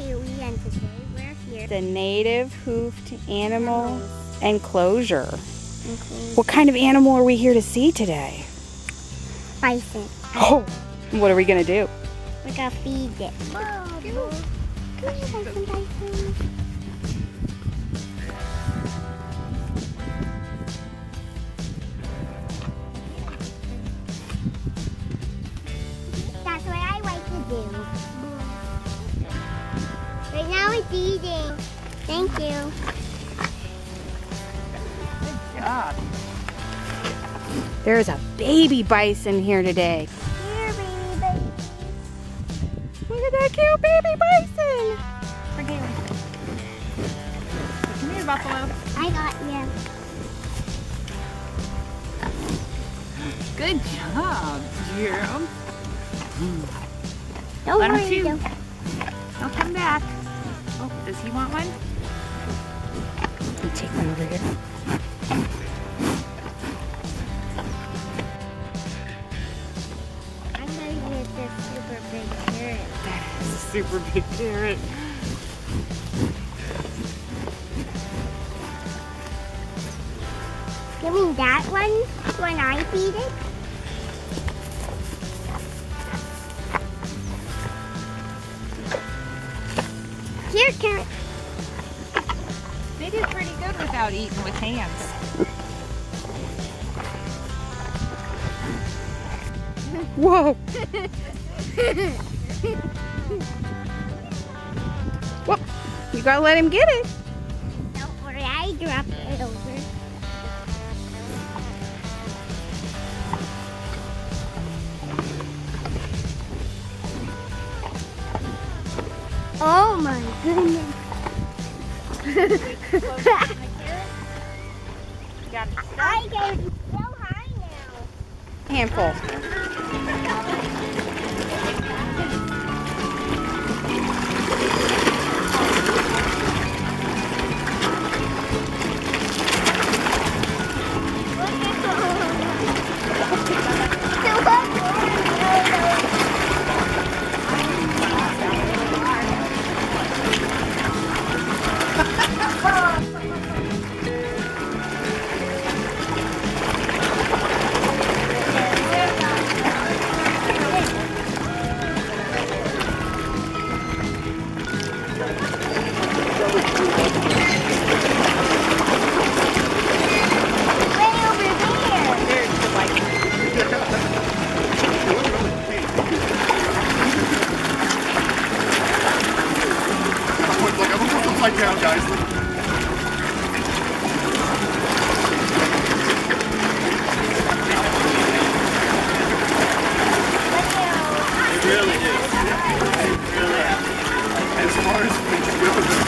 Kiwi and today we're here. The native hoofed animal enclosure. Include What kind of animal are we here to see today? bison. Oh, what are we gonna do? We're gonna feed it. Go, bison, bison. Now eating. Thank you. Good job. There's a baby bison here today. Here, baby, baby. Look at that cute baby bison. Come here, Buffalo. I got you. Good job, Jerome. Don't Let him worry. chew. don't- does he want one? Let me take one over here. I'm gonna use this super big carrot. That is a super big carrot. Give me that one when I feed it. Here, carrot. They did pretty good without eating with hands. Whoa. Whoa. You gotta let him get it. Don't worry, I dropped it over. I it so high now. Handful. Guys. Really is. Really. As far as we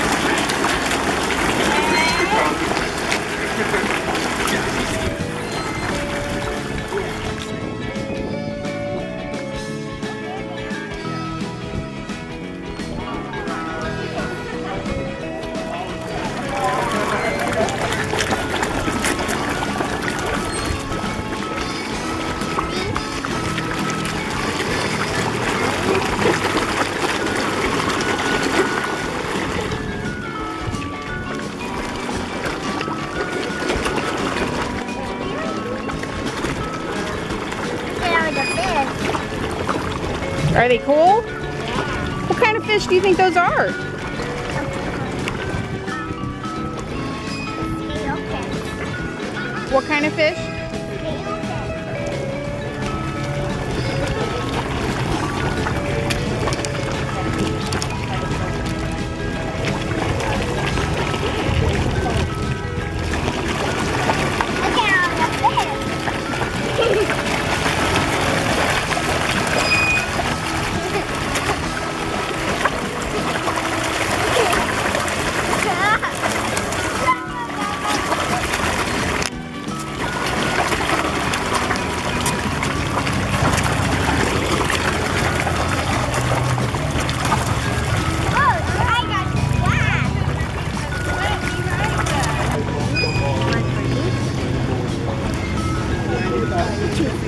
Are they cool? What kind of fish do you think those are? What kind of fish?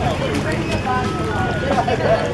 Thank you.